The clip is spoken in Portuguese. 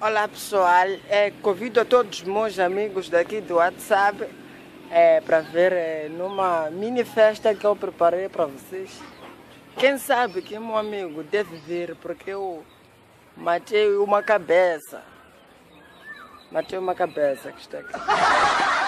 Olá pessoal, é, convido a todos os meus amigos daqui do WhatsApp é, para ver é, numa mini festa que eu preparei para vocês. Quem sabe que meu amigo deve vir, porque eu matei uma cabeça. Matei uma cabeça que está aqui.